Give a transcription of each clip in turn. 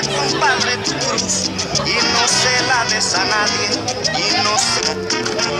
vida, compadre, y no se la des a nadie, y no se...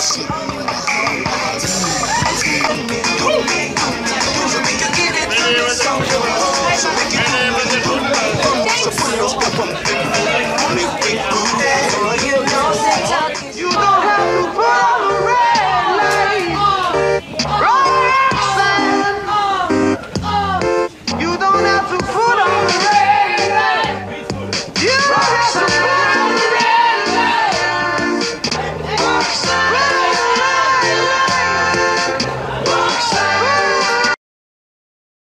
しい。